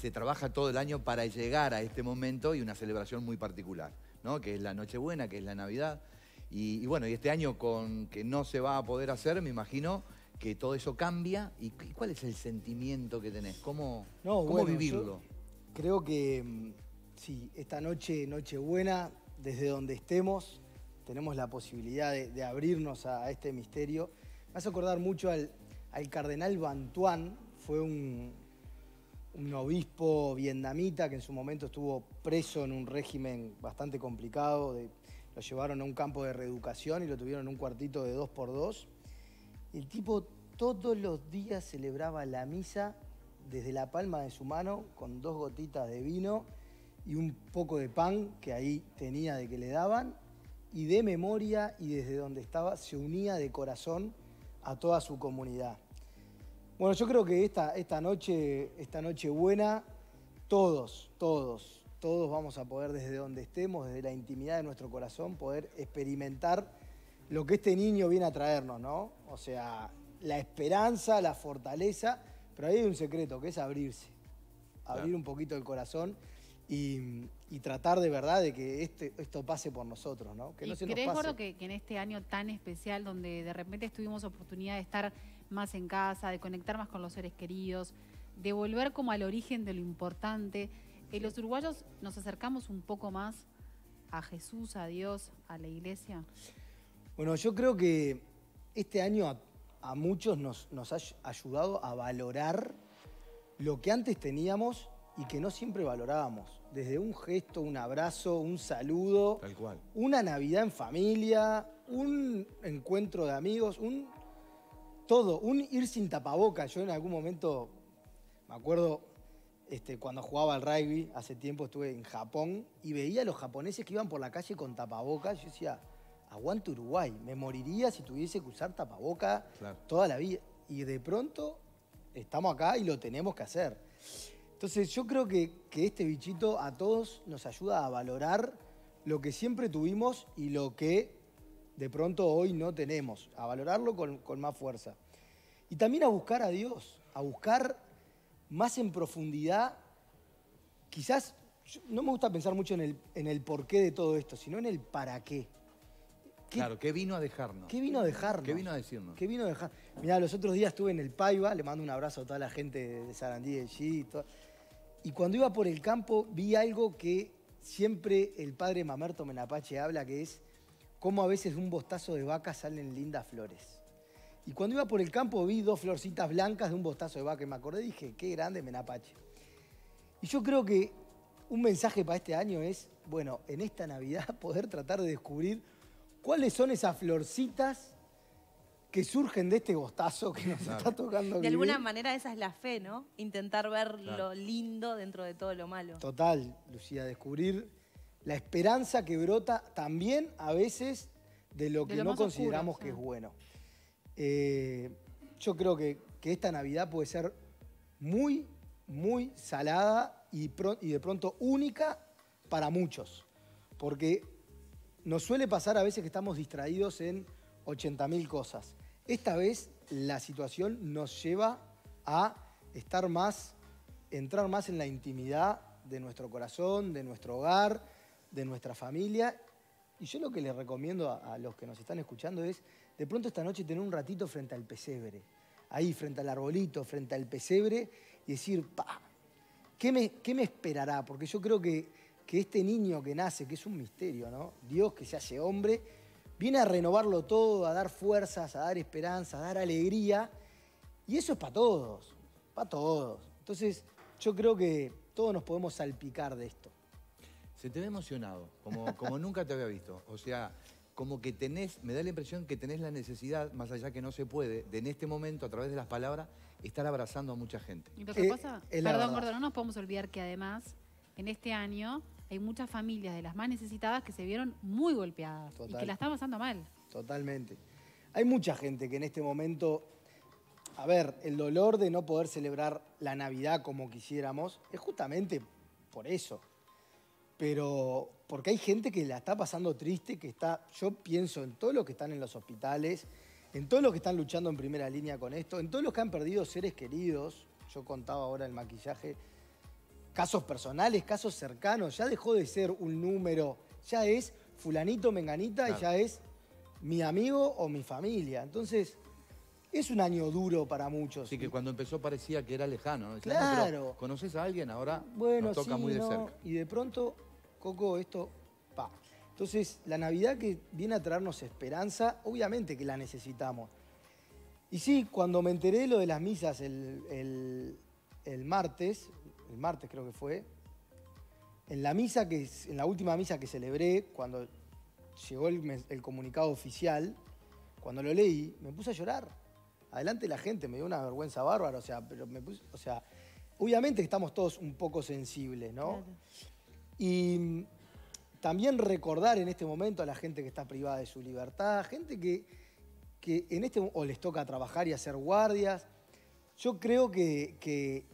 se trabaja todo el año para llegar a este momento y una celebración muy particular, ¿no? Que es la Nochebuena, que es la Navidad. Y, y bueno, y este año con que no se va a poder hacer, me imagino que todo eso cambia. ¿Y, y cuál es el sentimiento que tenés? ¿Cómo, No, cómo bueno, vivirlo? creo que mm, sí, esta noche, Nochebuena, desde donde estemos, tenemos la posibilidad de, de abrirnos a, a este misterio. Me hace acordar mucho al, al cardenal Bantuan, fue un, un obispo vietnamita que en su momento estuvo preso en un régimen bastante complicado. lo llevaron a un campo de reeducación y lo tuvieron en un cuartito de dos por dos. El tipo todos los días celebraba la misa desde la palma de su mano con dos gotitas de vino y un poco de pan que ahí tenía de que le daban y de memoria y desde donde estaba se unía de corazón a toda su comunidad. Bueno, yo creo que esta, esta noche, esta noche buena, todos, todos, todos vamos a poder desde donde estemos, desde la intimidad de nuestro corazón, poder experimentar lo que este niño viene a traernos, ¿no? O sea, la esperanza, la fortaleza, pero ahí hay un secreto, que es abrirse, abrir Claro. un poquito el corazón y, y tratar de verdad de que este, esto pase por nosotros, ¿no? Que ¿Y no se nos pase. Gordo, que, que en este año tan especial, donde de repente tuvimos oportunidad de estar más en casa, de conectar más con los seres queridos, de volver como al origen de lo importante, eh, los uruguayos nos acercamos un poco más a Jesús, a Dios, a la iglesia? Bueno, yo creo que este año a, a muchos nos, nos ha ayudado a valorar lo que antes teníamos y que no siempre valorábamos. Desde un gesto, un abrazo, un saludo, Tal cual. una Navidad en familia, un encuentro de amigos, un todo, un ir sin tapabocas. Yo en algún momento, me acuerdo, este, cuando jugaba al rugby, hace tiempo estuve en Japón y veía a los japoneses que iban por la calle con tapabocas. Yo decía, aguante Uruguay, me moriría si tuviese que usar tapabocas Claro. toda la vida. Y de pronto estamos acá y lo tenemos que hacer. Entonces yo creo que, que este bichito a todos nos ayuda a valorar lo que siempre tuvimos y lo que de pronto hoy no tenemos, a valorarlo con, con más fuerza. Y también a buscar a Dios, a buscar más en profundidad, quizás, no me gusta pensar mucho en el, en el porqué de todo esto, sino en el para qué. ¿Qué, Claro, ¿qué vino a dejarnos? qué vino a dejarnos? ¿Qué vino a decirnos? ¿Qué vino a dejar? Mirá, los otros días estuve en el Paiva, le mando un abrazo a toda la gente de Sarandí, de allí. y. Y cuando iba por el campo vi algo que siempre el padre Mamerto Menapache habla, que es cómo a veces de un bostazo de vaca salen lindas flores. Y cuando iba por el campo vi dos florcitas blancas de un bostazo de vaca y me acordé y dije, qué grande Menapache. Y yo creo que un mensaje para este año es, bueno, en esta Navidad poder tratar de descubrir cuáles son esas florcitas que surgen de este bostazo que nos está tocando De vivir. alguna manera esa es la fe, ¿no? Intentar ver Claro. lo lindo dentro de todo lo malo. Total, Lucía, descubrir la esperanza que brota también a veces de lo De que lo no oscuro, consideramos sí. que es bueno. Eh, yo creo que, que esta Navidad puede ser muy, muy salada y, de pronto única para muchos. Porque nos suele pasar a veces que estamos distraídos en 80.000 cosas. Esta vez la situación nos lleva a estar más, entrar más en la intimidad de nuestro corazón, de nuestro hogar, de nuestra familia. Y yo lo que les recomiendo a los que nos están escuchando es, de pronto esta noche tener un ratito frente al pesebre, ahí frente al arbolito, frente al pesebre, y decir, pa, ¿qué me, qué me esperará? Porque yo creo que, que este niño que nace, que es un misterio, ¿no? Dios que se hace hombre, viene a renovarlo todo, a dar fuerzas, a dar esperanza, a dar alegría. Y eso es para todos, para todos. Entonces, yo creo que todos nos podemos salpicar de esto. Se te ve emocionado, como, como nunca te había visto. O sea, como que tenés, me da la impresión que tenés la necesidad, más allá que no se puede, de en este momento, a través de las palabras, estar abrazando a mucha gente. Y lo que Eh, pasa, perdón. Gordo, no nos podemos olvidar que además en este año hay muchas familias de las más necesitadas que se vieron muy golpeadas y que la están pasando mal. Totalmente. Hay mucha gente que en este momento, a ver, el dolor de no poder celebrar la Navidad como quisiéramos es justamente por eso. Pero porque hay gente que la está pasando triste, que está, yo pienso en todos los que están en los hospitales, en todos los que están luchando en primera línea con esto, en todos los que han perdido seres queridos. Yo contaba ahora el maquillaje. casos personales, casos cercanos, ya dejó de ser un número, ya es fulanito, menganita y ya es mi amigo o mi familia. Entonces, es un año duro para muchos. Así que cuando empezó parecía que era lejano. ¿no? Decían, "No, pero Claro. ¿Conoces a alguien? Ahora Bueno, nos toca sí, muy de no, cerca. Y de pronto, Coco, esto, pa. Entonces, la Navidad que viene a traernos esperanza, obviamente que la necesitamos. Y sí, cuando me enteré de lo de las misas el, el- el martes, el martes creo que fue, en la misa que, en la última misa que celebré, cuando llegó el, comunicado oficial, cuando lo leí, me puse a llorar. Adelante de la gente, me dio una vergüenza bárbara, o sea, pero me puse, o sea, obviamente estamos todos un poco sensibles, ¿no? Claro. Y mm, también recordar en este momento a la gente que está privada de su libertad, gente que, que en este o les toca trabajar y hacer guardias. Yo creo que, que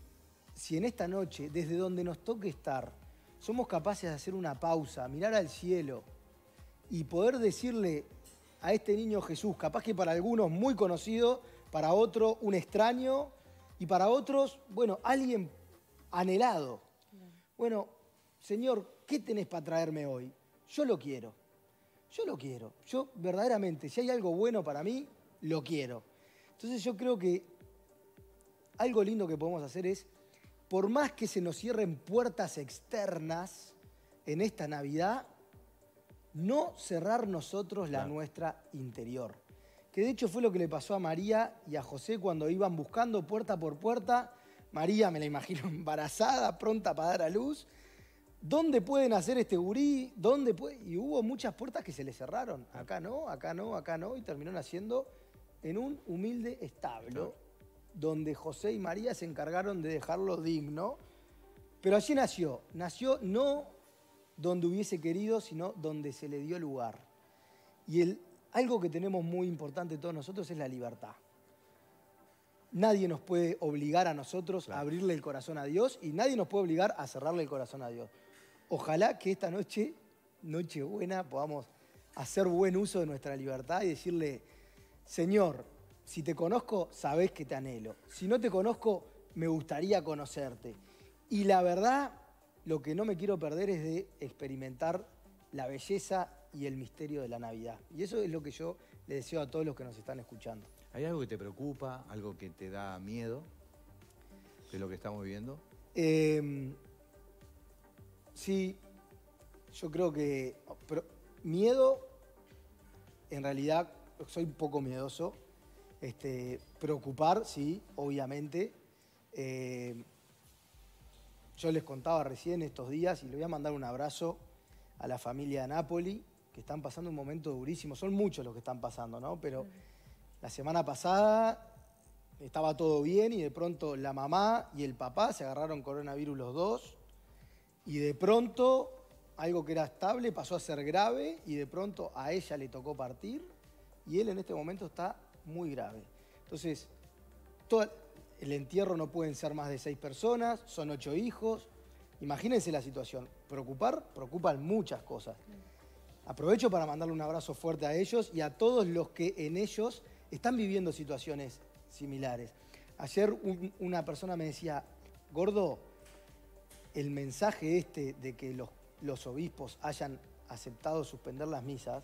si en esta noche, desde donde nos toque estar, somos capaces de hacer una pausa, mirar al cielo y poder decirle a este niño Jesús, capaz que para algunos muy conocido, para otro un extraño y para otros, bueno, alguien anhelado. Bueno, Señor, ¿qué tenés para traerme hoy? Yo lo quiero. Yo lo quiero. Yo verdaderamente, si hay algo bueno para mí, lo quiero. Entonces yo creo que algo lindo que podemos hacer es, por más que se nos cierren puertas externas en esta Navidad, no cerrar nosotros la Claro. nuestra interior. Que de hecho fue lo que le pasó a María y a José cuando iban buscando puerta por puerta. María me la imagino embarazada, pronta para dar a luz. ¿Dónde pueden hacer este gurí? ¿Dónde puede? Y hubo muchas puertas que se le cerraron. Acá no, acá no, acá no. Y terminó naciendo en un humilde establo, donde José y María se encargaron de dejarlo digno. Pero allí nació. Nació no donde hubiese querido, sino donde se le dio lugar. Y el, algo que tenemos muy importante todos nosotros es la libertad. Nadie nos puede obligar a nosotros a abrirle el corazón a Dios y nadie nos puede obligar a cerrarle el corazón a Dios. Ojalá que esta noche, noche buena, podamos hacer buen uso de nuestra libertad y decirle, Señor, si te conozco, sabés que te anhelo. Si no te conozco, me gustaría conocerte. Y la verdad, lo que no me quiero perder es de experimentar la belleza y el misterio de la Navidad. Y eso es lo que yo le deseo a todos los que nos están escuchando. ¿Hay algo que te preocupa, algo que te da miedo de lo que estamos viviendo? Eh, sí, yo creo que pero miedo, en realidad soy un poco miedoso. Este, preocupar, sí, obviamente. Eh, yo les contaba recién estos días y le voy a mandar un abrazo a la familia de Napoli, que están pasando un momento durísimo. Son muchos los que están pasando, ¿no? Pero la semana pasada estaba todo bien y de pronto la mamá y el papá se agarraron coronavirus los dos y de pronto algo que era estable pasó a ser grave y de pronto a ella le tocó partir y él en este momento está muy grave. Entonces, todo el entierro no pueden ser más de seis personas, son ocho hijos. Imagínense la situación. Preocupar, preocupan muchas cosas. Aprovecho para mandarle un abrazo fuerte a ellos y a todos los que en ellos están viviendo situaciones similares. Ayer un- una persona me decía, gordo, el mensaje este de que los, los obispos hayan aceptado suspender las misas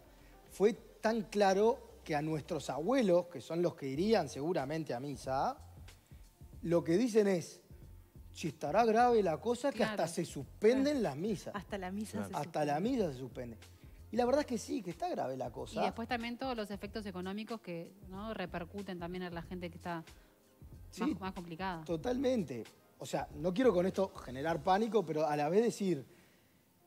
fue tan claro que a nuestros abuelos, que son los que irían seguramente a misa, lo que dicen es, si estará grave la cosa, que Claro. hasta se suspenden las misas. Hasta la misa Claro. se Hasta la suspende. misa se suspende. Y la verdad es que sí, que está grave la cosa. Y después también todos los efectos económicos que ¿no? repercuten también en la gente que está Sí, más, más complicada. Totalmente. O sea, no quiero con esto generar pánico, pero a la vez decir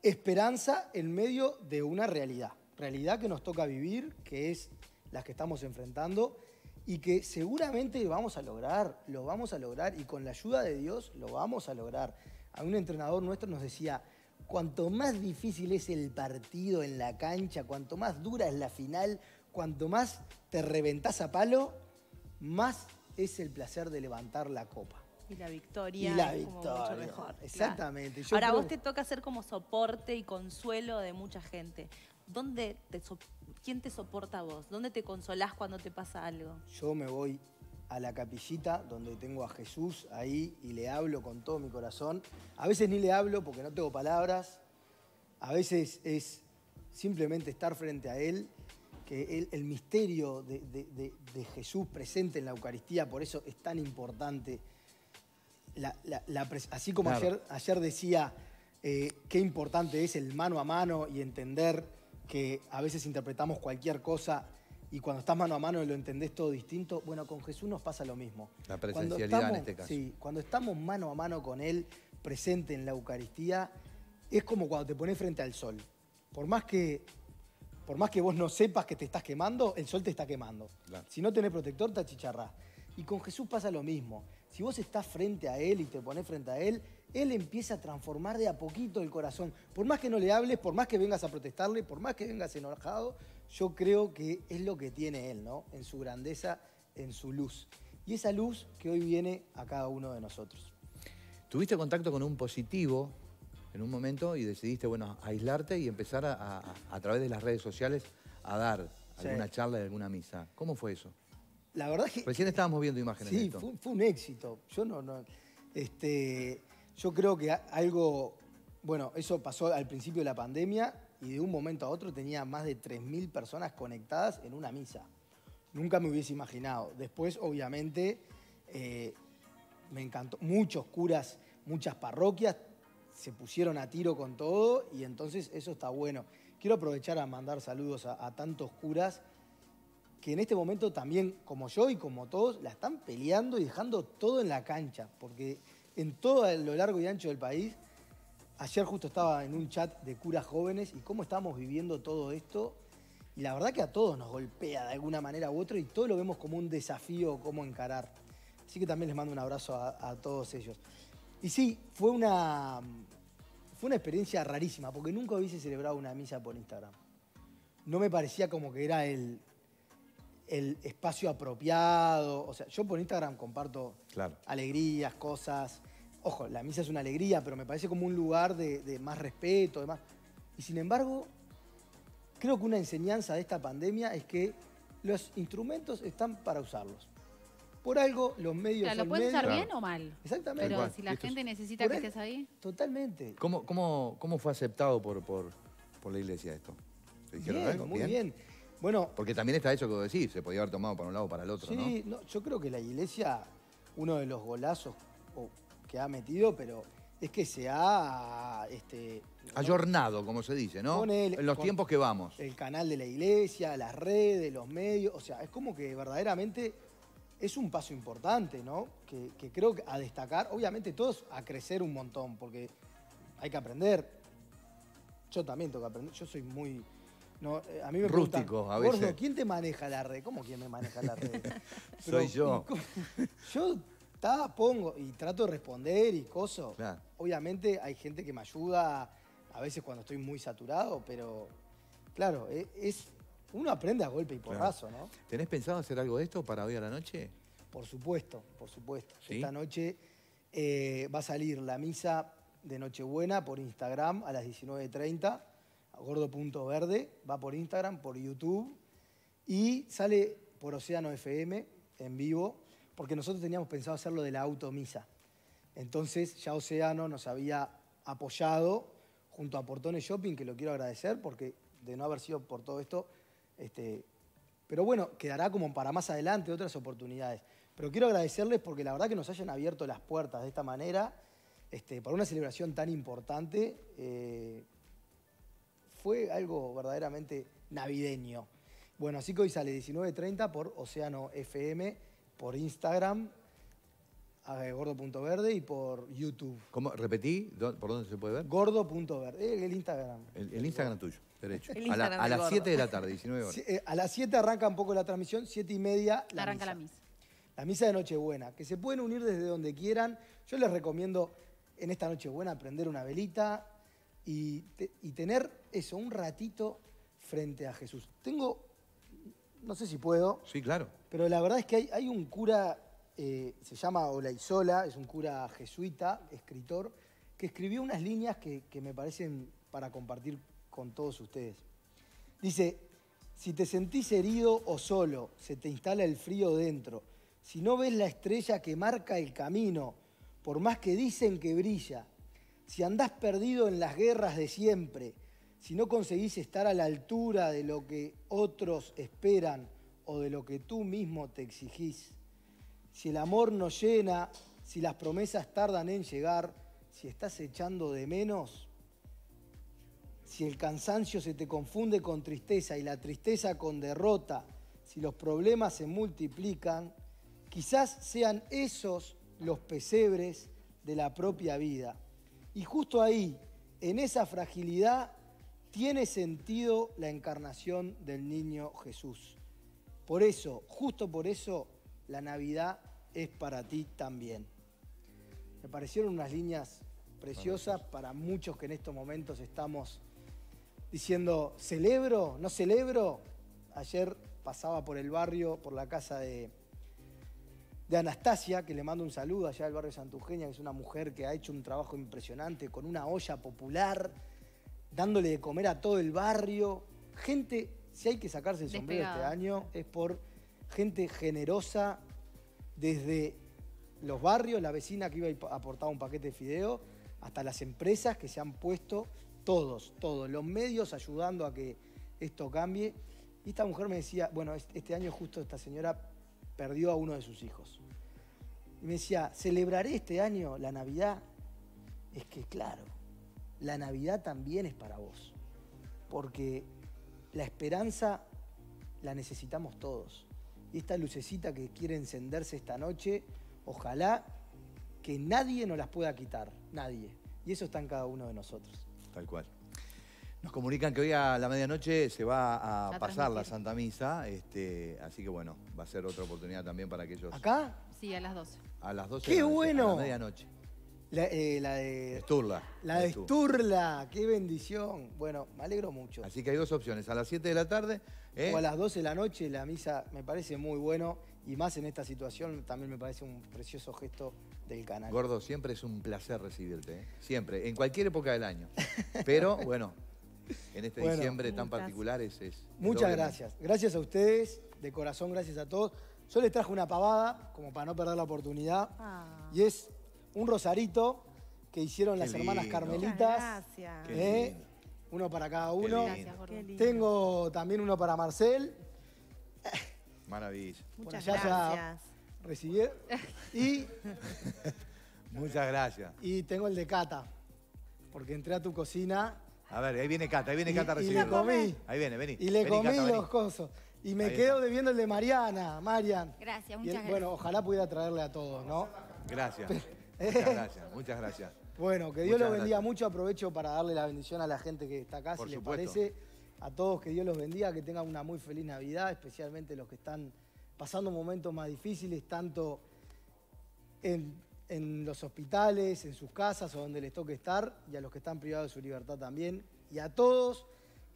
esperanza en medio de una realidad. Realidad que nos toca vivir, que es la que estamos enfrentando y que seguramente vamos a lograr, lo vamos a lograr y con la ayuda de Dios lo vamos a lograr. A un entrenador nuestro nos decía, cuanto más difícil es el partido en la cancha, cuanto más dura es la final, cuanto más te reventás a palo, más es el placer de levantar la copa. Y la victoria Y la es como mucho victoria, mejor. claro. exactamente. Yo Ahora, creo- vos te toca ser como soporte y consuelo de mucha gente. ¿Dónde te so- ¿Quién te soporta a vos? ¿Dónde te consolás cuando te pasa algo? Yo me voy a la capillita donde tengo a Jesús ahí y le hablo con todo mi corazón. A veces ni le hablo porque no tengo palabras. A veces es simplemente estar frente a Él, que el, el misterio de, de- de- de Jesús presente en la Eucaristía, por eso es tan importante. La- la- la pres- así como Claro. ayer, ayer decía eh, qué importante es el mano a mano y entender que a veces interpretamos cualquier cosa y cuando estás mano a mano lo entendés todo distinto, bueno, con Jesús nos pasa lo mismo. La presencialidad en estamos- este caso. Sí, cuando estamos mano a mano con Él, presente en la Eucaristía, es como cuando te pones frente al sol. Por más que, por más que vos no sepas que te estás quemando, el sol te está quemando. Claro. Si no tenés protector, te achicharrás. Y con Jesús pasa lo mismo. Si vos estás frente a Él y te pones frente a Él, Él empieza a transformar de a poquito el corazón. Por más que no le hables, por más que vengas a protestarle, por más que vengas enojado, yo creo que es lo que tiene Él, ¿no? En su grandeza, en su luz. Y esa luz que hoy viene a cada uno de nosotros. Tuviste contacto con un positivo en un momento y decidiste, bueno, aislarte y empezar a, a- a través de las redes sociales a dar Sí. alguna charla y alguna misa. ¿Cómo fue eso? La verdad que Recién estábamos viendo imágenes de Sí, esto. fue, fue un éxito. Yo no, no. Este, yo creo que algo. Bueno, eso pasó al principio de la pandemia y de un momento a otro tenía más de 3.000 personas conectadas en una misa. Nunca me hubiese imaginado. Después, obviamente, eh, me encantó. Muchos curas, muchas parroquias se pusieron a tiro con todo y entonces eso está bueno. Quiero aprovechar a mandar saludos a- a tantos curas que en este momento también, como yo y como todos, la están peleando y dejando todo en la cancha, porque en todo lo largo y ancho del país, ayer justo estaba en un chat de curas jóvenes y cómo estamos viviendo todo esto, y la verdad que a todos nos golpea de alguna manera u otra y todo lo vemos como un desafío, cómo encarar. Así que también les mando un abrazo a, todos ellos. Y sí, fue una, fue una experiencia rarísima, porque nunca hubiese celebrado una misa por Instagram. No me parecía como que era el, el espacio apropiado. O sea, yo por Instagram comparto Claro. alegrías, cosas. Ojo, la misa es una alegría, pero me parece como un lugar de, de más respeto, de más. Y sin embargo, creo que una enseñanza de esta pandemia es que los instrumentos están para usarlos. Por algo, los medios Claro, ¿Lo puedes usar bien o mal? Exactamente. Pero si la gente necesita Por que estés ahí. Totalmente. ¿Cómo, cómo, cómo fue aceptado por, por, por la iglesia esto? ¿Se dijeron Bien, algo? muy bien. Bueno, Porque también está eso que vos decís, se podía haber tomado para un lado o para el otro, ¿no? Sí, no, yo creo que la iglesia, uno de los golazos que ha metido, pero es que se ha este, Ayornado, como se dice, ¿no? Ponele- en los con- tiempos que vamos. el canal de la iglesia, las redes, los medios, o sea, es como que verdaderamente es un paso importante, ¿no? Que, que creo que a destacar, obviamente todos a crecer un montón, porque hay que aprender. Yo también tengo que aprender, yo soy muy... No, eh, a mí me Rústico, a "Gordo, veces". ¿quién te maneja la red? ¿Cómo quién me maneja la red? Soy yo. Yo ta, pongo y trato de responder y coso. Claro. Obviamente hay gente que me ayuda a veces cuando estoy muy saturado, pero claro, e- es, uno aprende a golpe y Claro. porrazo, ¿no? ¿Tenés pensado hacer algo de esto para hoy a la noche? Por supuesto, por supuesto. ¿Sí? Esta noche eh, va a salir la misa de Nochebuena por Instagram a las 19.30, a gordo.verde, va por Instagram, por YouTube y sale por Océano FM en vivo, porque nosotros teníamos pensado hacerlo de la automisa. Entonces ya Océano nos había apoyado junto a Portones Shopping, que lo quiero agradecer, porque de no haber sido por todo esto, este, pero bueno, quedará como para más adelante otras oportunidades. Pero quiero agradecerles porque la verdad que nos hayan abierto las puertas de esta manera, este, para una celebración tan importante, eh, fue algo verdaderamente navideño. Bueno, así que hoy sale 19.30 por Océano FM, por Instagram, a gordo.verde y por YouTube. ¿Cómo? ¿Repetí? ¿Dó- ¿Por dónde se puede ver? Gordo.verde, el, el Instagram. El, el Instagram tuyo, derecho. El a, la- Instagram a del las gordo. 7 de la tarde, 19 horas. Sí, eh, a las 7 arranca un poco la transmisión, 7 y media la Arranca misa. la misa. La misa de Nochebuena, que se pueden unir desde donde quieran. Yo les recomiendo en esta Nochebuena prender una velita y, te- y tener eso, un ratito frente a Jesús. Tengo, no sé si puedo, Sí, claro. pero la verdad es que hay, hay un cura, eh, se llama Olaizola, es un cura jesuita, escritor, que escribió unas líneas que, que me parecen para compartir con todos ustedes. Dice, si te sentís herido o solo, se te instala el frío dentro, si no ves la estrella que marca el camino, por más que dicen que brilla, si andás perdido en las guerras de siempre, si no conseguís estar a la altura de lo que otros esperan o de lo que tú mismo te exigís, si el amor no llena, si las promesas tardan en llegar, si estás echando de menos, si el cansancio se te confunde con tristeza y la tristeza con derrota, si los problemas se multiplican, quizás sean esos los pesebres de la propia vida. Y justo ahí, en esa fragilidad, tiene sentido la encarnación del niño Jesús. Por eso, justo por eso, la Navidad es para ti también. Me parecieron unas líneas preciosas para muchos que en estos momentos estamos diciendo, ¿celebro? ¿No celebro? Ayer pasaba por el barrio, por la casa de, de Anastasia, que le mando un saludo allá del barrio de Santugenia, que es una mujer que ha hecho un trabajo impresionante con una olla popular, dándole de comer a todo el barrio. Gente, si hay que sacarse el sombrero este año, es por gente generosa desde los barrios, la vecina que iba a aportar un paquete de fideo, hasta las empresas que se han puesto, todos, todos, los medios ayudando a que esto cambie. Y esta mujer me decía, bueno, es- este año justo esta señora perdió a uno de sus hijos. Y me decía, ¿celebraré este año la Navidad? Es que claro, la Navidad también es para vos. Porque la esperanza la necesitamos todos. Y esta lucecita que quiere encenderse esta noche, ojalá que nadie nos las pueda quitar, nadie. Y eso está en cada uno de nosotros. Tal cual. Nos comunican que hoy a la medianoche se va a A pasar la. Santa Misa, este, así que bueno, va a ser otra oportunidad también para aquellos ¿Acá? Sí, a las 12. a las 12 ¡Qué de la noche, bueno! a la medianoche. La, eh, la de... Esturla. La de Sturla, qué bendición. Bueno, me alegro mucho. Así que hay dos opciones, a las 7 de la tarde ¿eh? O a las 12 de la noche la misa me parece muy bueno y más en esta situación también me parece un precioso gesto del canal. Gordo, siempre es un placer recibirte, ¿eh? siempre, en cualquier época del año. Pero bueno, en este Bueno. diciembre tan particular es... es Muchas gracias. Gracias a ustedes, de corazón, gracias a todos. Yo les traje una pavada, como para no perder la oportunidad, Ah. y es un rosarito que hicieron Qué las hermanas carmelitas. gracias. ¿eh? Uno para cada Qué uno. lindo. Gracias, gordo. Qué lindo. Tengo también uno para Marcel. Maravilla. Muchas allá ya- gracias. Recibir. Y, Muchas gracias. y tengo el de Cata. Porque entré a tu cocina A ver, ahí viene Cata, ahí viene y, Cata a y le recibirlo. comí. Ahí viene, vení. Y le Vení, comí Cata, los cosos. Y me Ahí quedo está. debiendo el de Mariana, Marian. Gracias, muchas gracias. Bueno, ojalá pudiera traerle a todos, ¿no? Gracias. Muchas gracias, muchas gracias. Bueno, que Dios Muchas los bendiga gracias. mucho. Aprovecho para darle la bendición a la gente que está acá, Por si les parece. A todos que Dios los bendiga, que tengan una muy feliz Navidad, especialmente los que están pasando momentos más difíciles, tanto en, en los hospitales, en sus casas o donde les toque estar, y a los que están privados de su libertad también. Y a todos,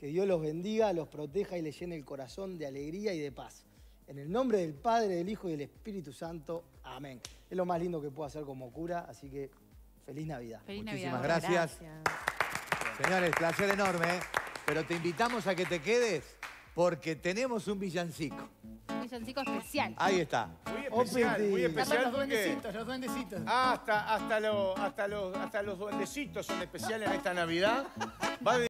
que Dios los bendiga, los proteja y les llene el corazón de alegría y de paz. En el nombre del Padre, del Hijo y del Espíritu Santo. Amén. Es lo más lindo que puedo hacer como cura, así que feliz Navidad. Feliz Muchísimas Navidad. gracias. Señores, placer enorme, pero te invitamos a que te quedes porque tenemos un villancico. Un villancico especial. Ahí está. Muy especial, muy especial los porque duendecitos, los duendecitos. hasta, hasta, lo- hasta, los, hasta los duendecitos son especiales en esta Navidad. Va